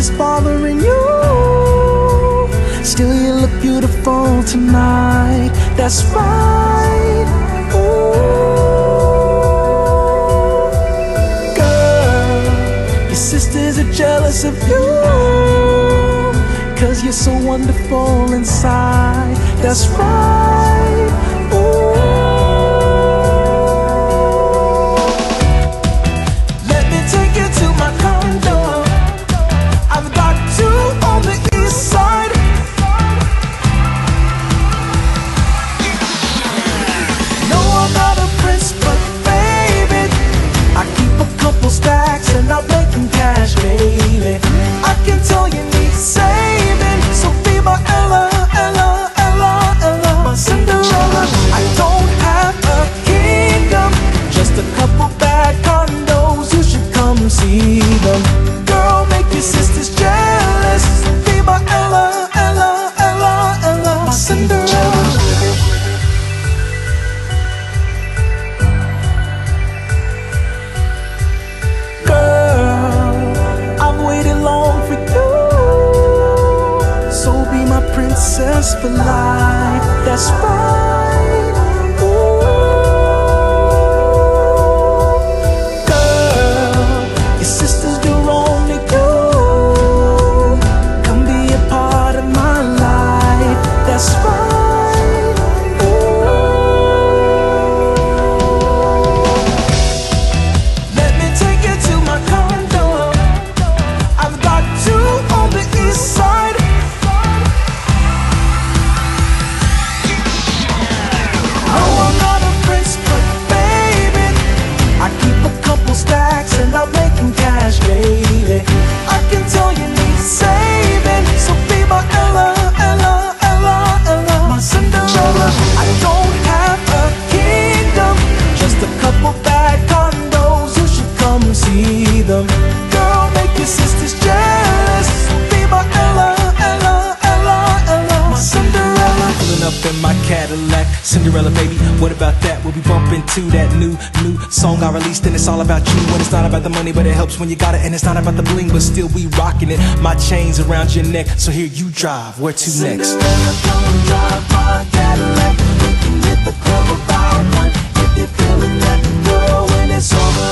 is bothering you. Still, you look beautiful tonight. That's right. Ooh. Girl, your sisters are jealous of you. Cause you're so wonderful inside. That's right. Couple stacks and I'm making cash, baby. I can tell you need saving, so be my Ella, Ella, Ella, Ella, my Cinderella. I don't have a kingdom, just a couple bad condos. You should come see them. For life. That's right. Up in my Cadillac, Cinderella baby. What about that? We'll be bumping to that new, new song I released, and it's all about you. And it's not about the money, but it helps when you got it. And it's not about the bling, but still we rocking it. My chains around your neck, so here you drive. Where to next? Cinderella, come drive my Cadillac. We can hit the club about one. If you're feeling that, girl, when it's over, it's over.